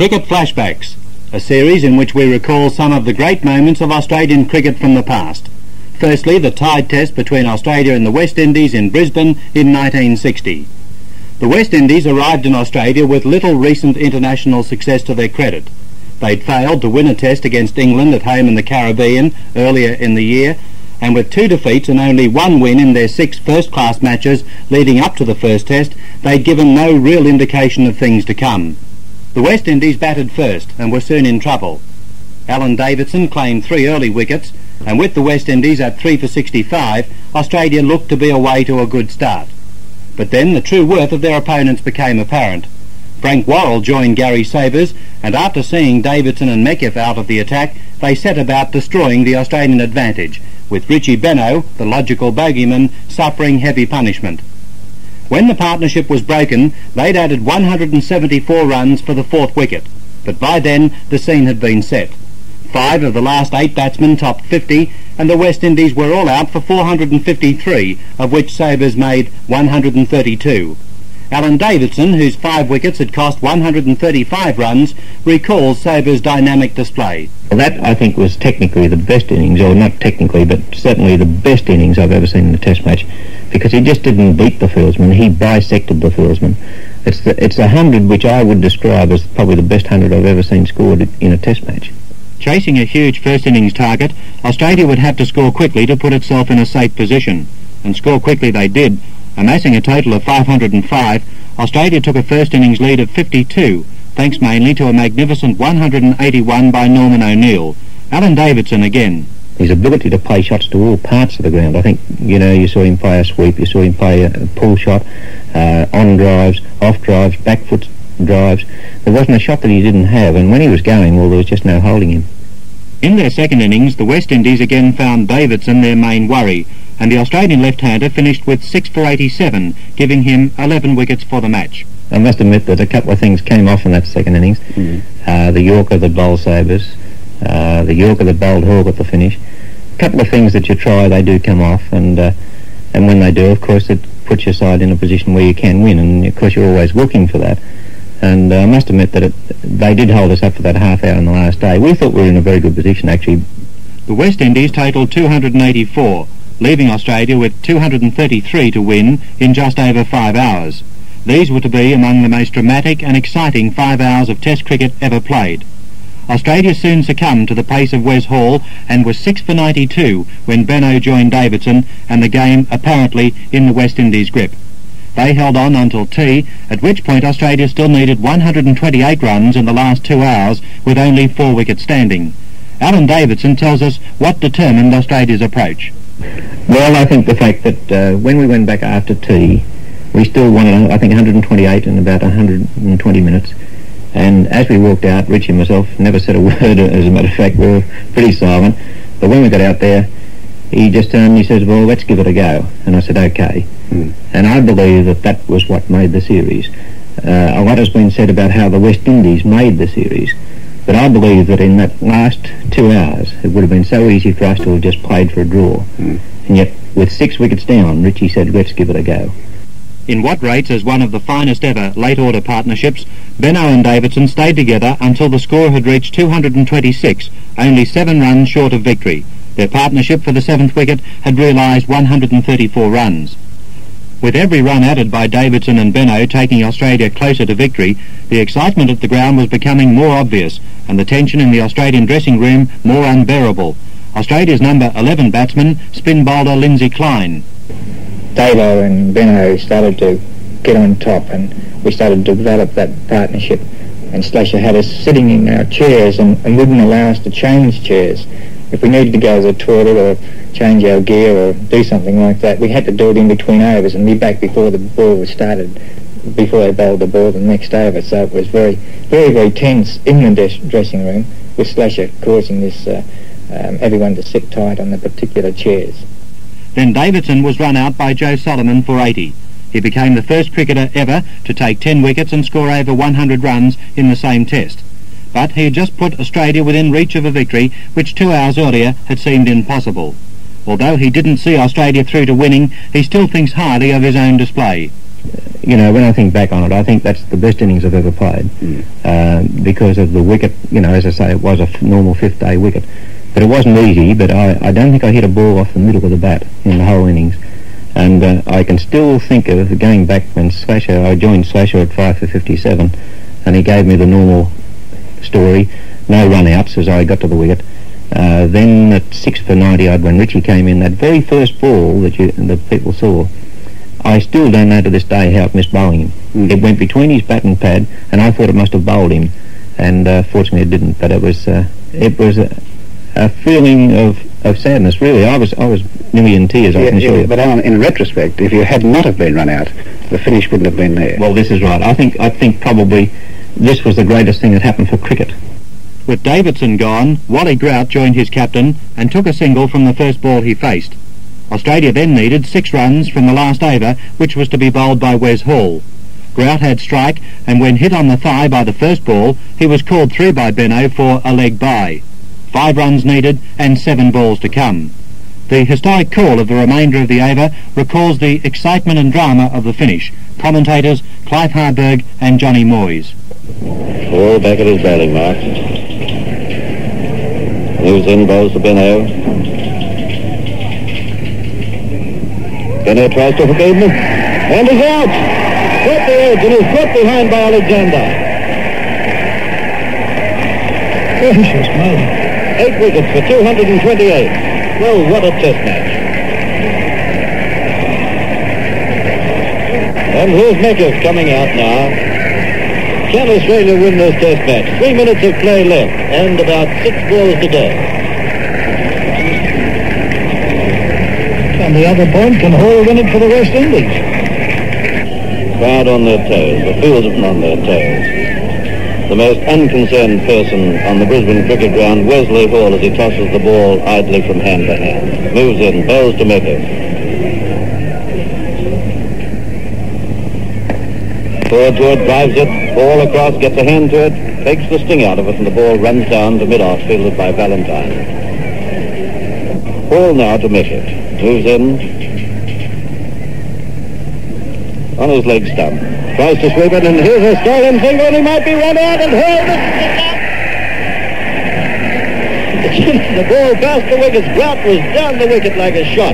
Cricket Flashbacks, a series in which we recall some of the great moments of Australian cricket from the past. Firstly, the tied test between Australia and the West Indies in Brisbane in 1960. The West Indies arrived in Australia with little recent international success to their credit. They'd failed to win a test against England at home in the Caribbean earlier in the year, and with two defeats and only one win in their six first-class matches leading up to the first test, they'd given no real indication of things to come. The West Indies batted first and were soon in trouble. Alan Davidson claimed three early wickets, and with the West Indies at 3 for 65, Australia looked to be away to a good start. But then the true worth of their opponents became apparent. Frank Worrell joined Gary Sobers, and after seeing Davidson and Meckiff out of the attack, they set about destroying the Australian advantage, with Richie Benaud, the logical bogeyman, suffering heavy punishment. When the partnership was broken, they'd added 174 runs for the fourth wicket, but by then the scene had been set. Five of the last eight batsmen topped 50, and the West Indies were all out for 453, of which Sobers made 132. Alan Davidson, whose five wickets had cost 135 runs, recalls Sobers' dynamic display. Well, that, I think, was technically the best innings, or not technically, but certainly the best innings I've ever seen in a Test match, because he just didn't beat the fieldsman, he bisected the fieldsman. It's, the, it's a hundred which I would describe as probably the best hundred I've ever seen scored in a Test match. Chasing a huge first innings target, Australia would have to score quickly to put itself in a safe position. And score quickly they did, Amassing a total of 505, Australia took a first innings lead of 52, thanks mainly to a magnificent 181 by Norman O'Neill. Alan Davidson again. His ability to play shots to all parts of the ground. I think, you know, you saw him play a sweep, you saw him play a pull shot, uh, on drives, off drives, back foot drives. There wasn't a shot that he didn't have, and when he was going, well, there was just no holding him. In their second innings, the West Indies again found Davidson their main worry, and the Australian left-hander finished with 6 for 87, giving him 11 wickets for the match. I must admit that a couple of things came off in that second innings. Mm-hmm. Uh, the Yorker that bowled Sobers, uh, the Yorker the bowled Hogg at the finish. A couple of things that you try, they do come off, and uh, and when they do, of course, it puts your side in a position where you can win, and of course you're always looking for that. And uh, I must admit that it, they did hold us up for that half hour on the last day. We thought we were in a very good position, actually. The West Indies totalled 284, leaving Australia with 233 to win in just over five hours. These were to be among the most dramatic and exciting five hours of Test cricket ever played. Australia soon succumbed to the pace of Wes Hall and was 6 for 92 when Benno joined Davidson and the game apparently in the West Indies grip. They held on until tea, at which point Australia still needed 128 runs in the last two hours with only four wickets standing. Alan Davidson tells us what determined Australia's approach. Well, I think the fact that uh, when we went back after tea, we still wanted, I think, 128 in about 120 minutes. And as we walked out, Richie and myself never said a word, as a matter of fact, we were pretty silent. But when we got out there, he just turned and he says, well, let's give it a go. And I said, okay. Mm. And I believe that that was what made the series. Uh, a lot has been said about how the West Indies made the series. But I believe that in that last two hours, it would have been so easy for us to have just played for a draw. Mm. And yet, with six wickets down, Richie said, let's give it a go. In what rates as one of the finest ever late-order partnerships, Benaud and Davidson stayed together until the score had reached 226, only seven runs short of victory. Their partnership for the seventh wicket had realised 134 runs. With every run added by Davidson and Benaud taking Australia closer to victory, the excitement at the ground was becoming more obvious and the tension in the Australian dressing room more unbearable. Australia's number 11 batsman, spin bowler Lindsay Kline. Davo and Benaud started to get on top and we started to develop that partnership and Slasher had us sitting in our chairs and, and wouldn't allow us to change chairs if we needed to go to the toilet or change our gear or do something like that, we had to do it in between overs and be back before the ball was started, before they bowled the ball the next over. So it was very, very, very tense in the dressing room with Slasher causing this uh, um, everyone to sit tight on the particular chairs. Then Davidson was run out by Joe Solomon for 80. He became the first cricketer ever to take 10 wickets and score over 100 runs in the same test but he had just put Australia within reach of a victory which two hours earlier had seemed impossible. Although he didn't see Australia through to winning, he still thinks highly of his own display. you know, when I think back on it, I think that's the best innings I've ever played Mm. uh, because of the wicket. You know, as I say, it was a f- normal fifth day wicket, but it wasn't easy. But I, I don't think I hit a ball off the middle of the bat in the whole innings. And uh, I can still think of going back when Slasher, I joined Slasher at 5 for 57, and he gave me the normal story, no run-outs as I got to the wicket. Uh, then at 6 for 90 odd when Richie came in, that very first ball that you that people saw, I still don't know to this day how it missed bowling him. Mm. It went between his bat and pad, and I thought it must have bowled him, and uh, fortunately it didn't. But it was uh, it was a, a feeling of, of sadness. Really, I was I was nearly in tears. I can assure yeah, you. but Alan, in retrospect, if you had not have been run out, the finish wouldn't have been there. Well, this is right. I think I think probably this was the greatest thing that happened for cricket. With Davidson gone, Wally Grout joined his captain and took a single from the first ball he faced. Australia then needed six runs from the last over, which was to be bowled by Wes Hall. Grout had strike, and when hit on the thigh by the first ball, he was called through by Benno for a leg bye. Five runs needed and seven balls to come. The historic call of the remainder of the over recalls the excitement and drama of the finish. Commentators Clive Harburg and Johnny Moyes. All back at his bowling mark. Moves in, bowls to Benno. Benno tries to hook in, and is out! Caught the edge and is put behind by Alexander. Gracious me. Eight wickets for 228. Well, what a test match. And here's Meckers coming out now. Can Australia win this test match? Three minutes of play left and about six balls to go. And the other point can hold in it for the West Indies. Crowd on their toes, the field on their toes. The most unconcerned person on the Brisbane cricket ground, Wesley Hall, as he tosses the ball idly from hand to hand. Moves in, bowls to Meckers. Forward to it, drives it, ball across, gets a hand to it, takes the sting out of it, and the ball runs down to mid-off, fielded by Valentine. Hall now to it. Moves in. On his leg stump. Tries to sweep it, and here's a stolen single, and he might be run out, and misses it. the ball past the wickets. Grout was down the wicket like a shot.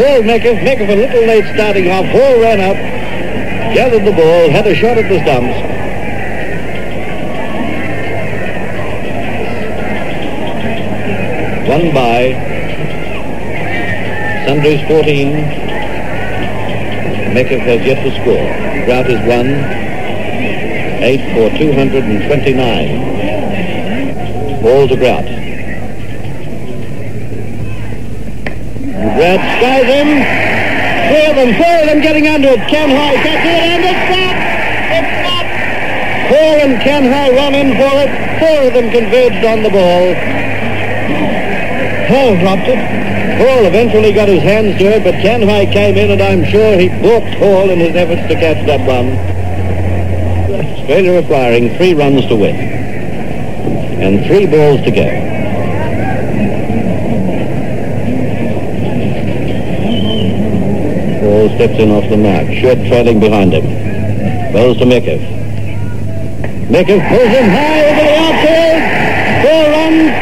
Called Meckers. Meckers a little late starting off. Hall ran up, gathered the ball, had a shot at the stumps. One bye. Sunday's 14. Meckers has yet to score. Grout is one. Eight for 229. Ball to Grout. Grout skies him. Three of them, four of them getting under it. Ken High catches it and it's not. It's not. Hall and Kanhai run in for it. Four of them converged on the ball. Hall dropped it. Hall eventually got his hands to it, but Ken came in and I'm sure he balked Hall in his efforts to catch that one. Australia requiring three runs to win. And three balls to go. Hall steps in off the mark. Shirt trailing behind him. Goes to Meckers. Meckers pulls him high over the outfield. Four runs.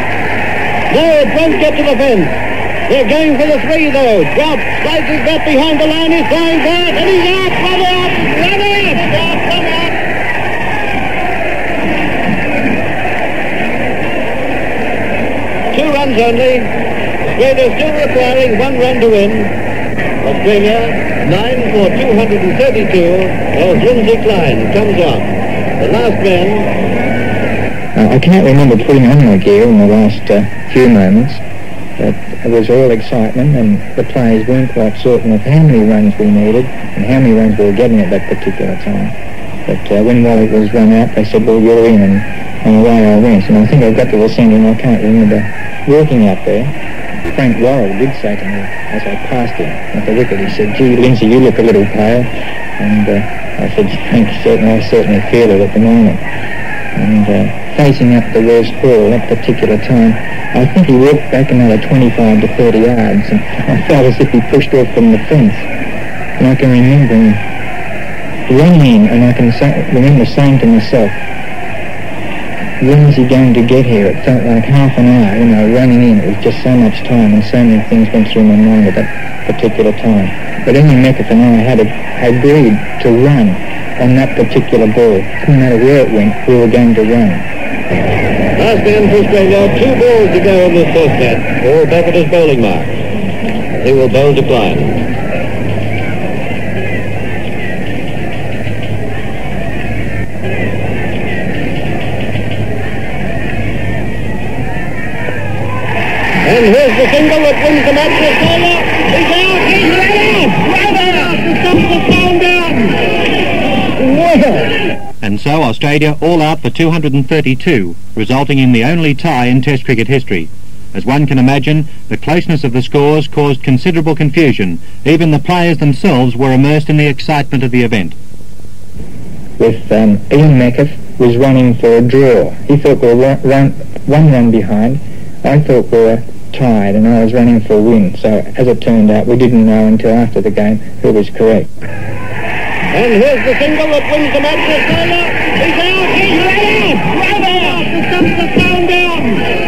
No, it won't get to the fence. They're going for the three, though. Drop, slides his bat behind the line. He's for it, and he's out. Run out. Run out. Drop, run out. Two runs only. Australia still requiring one run to win. Australia, 9 for 232 as Lindsay Kline comes out. The last man Uh, I can't remember putting on my gear in the last uh, few moments, but it was all excitement and the players weren't quite certain of how many runs we needed and how many runs we were getting at that particular time. But uh, when Wally was run out, they said, well, you're in, and, and away I went. And I think I got to the centre, and I can't remember walking out there. Frank Worrell did say to me as I passed him at the wicket, he said, gee, Lindsay, you look a little pale. And uh, I said, Frank, certainly, I certainly feel it at the moment. And uh, facing up the Wes Hall that particular time, I think he walked back another 25 to 30 yards, and I felt as if he pushed off from the fence. And I can remember him running and I can say, remember saying to myself, when is he going to get here? It felt like half an hour, you know, running in. It was just so much time, and so many things went through my mind at that particular time. But Ian Meckiff and I had a, agreed to run on that particular ball. No matter where it went, we were going to run. Last man for Australia, two balls to go in this first set. Back at his bowling mark. He will bowl decline. And here's the single that wins the match for Australia. He's out, he's out, so Australia all out for 232, resulting in the only tie in Test cricket history. As one can imagine, the closeness of the scores caused considerable confusion. Even the players themselves were immersed in the excitement of the event. With um, Ian Meckiff was running for a draw. He thought we were run, one run behind. I thought we were tied and I was running for a win. So as it turned out, we didn't know until after the game who was correct. And here's the single that wins the match for Australia. He's out, he's out! Right out! The subs are down!